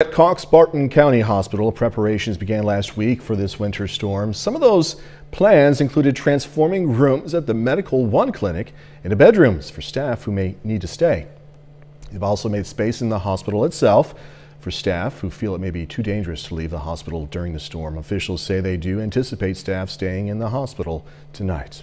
At Cox Barton County Hospital, preparations began last week for this winter storm. Some of those plans included transforming rooms at the Medical One Clinic into bedrooms for staff who may need to stay. They've also made space in the hospital itself for staff who feel it may be too dangerous to leave the hospital during the storm. Officials say they do anticipate staff staying in the hospital tonight.